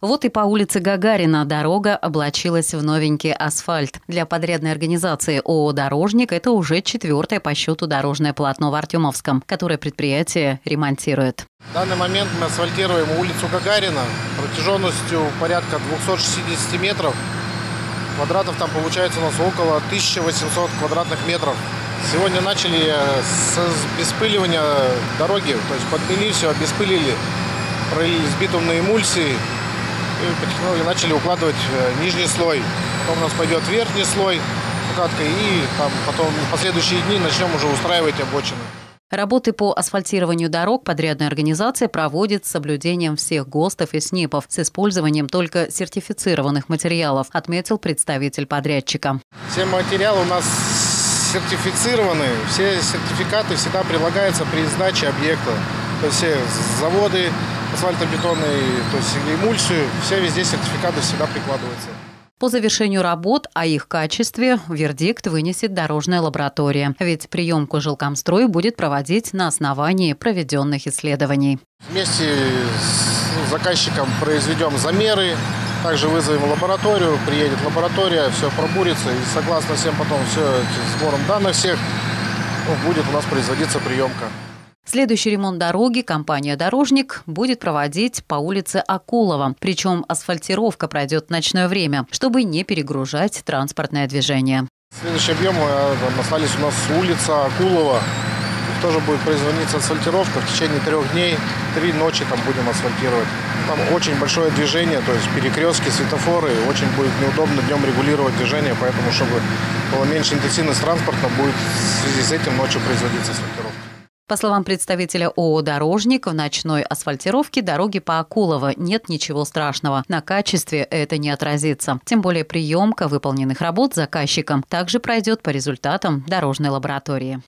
Вот и по улице Гагарина дорога облачилась в новенький асфальт. Для подрядной организации ООО «Дорожник» это уже четвертое по счету дорожное полотно в Артемовском, которое предприятие ремонтирует. В данный момент мы асфальтируем улицу Гагарина протяженностью порядка 260 метров. Квадратов там получается у нас около 1800 квадратных метров. Сегодня начали э, с беспыливания дороги, то есть подмели все, обеспылили, пролили с битумной эмульсии, и начали укладывать э, нижний слой. Потом у нас пойдет верхний слой укладкой, и там потом в последующие дни начнем уже устраивать обочины. Работы по асфальтированию дорог подрядная организация проводит с соблюдением всех ГОСТов и СНИПов с использованием только сертифицированных материалов, отметил представитель подрядчика. Все материалы у нас сертифицированы, все сертификаты всегда прилагаются при сдаче объекта. То есть все заводы, асфальтобетонные, то есть эмульсию, все везде сертификаты всегда прикладываются. По завершению работ о их качестве вердикт вынесет дорожная лаборатория, ведь приемку жилкомстрой будет проводить на основании проведенных исследований. Вместе с заказчиком произведем замеры, также вызовем лабораторию, приедет лаборатория, все пробурится и согласно всем потом все сбором данных всех ну, будет у нас производиться приемка. Следующий ремонт дороги компания «Дорожник» будет проводить по улице Акулова. Причем асфальтировка пройдет в ночное время, чтобы не перегружать транспортное движение. Следующий объем э, остались у нас улица Акулова. Тоже будет производиться асфальтировка в течение трех дней. Три ночи там будем асфальтировать. Там очень большое движение, то есть перекрестки, светофоры. Очень будет неудобно днем регулировать движение, поэтому, чтобы было меньше интенсивность транспорта, будет в связи с этим ночью производиться асфальтировка. По словам представителя ООО «Дорожник», в ночной асфальтировке дороги по Акулово нет ничего страшного. На качестве это не отразится. Тем более приемка выполненных работ заказчиком также пройдет по результатам дорожной лаборатории.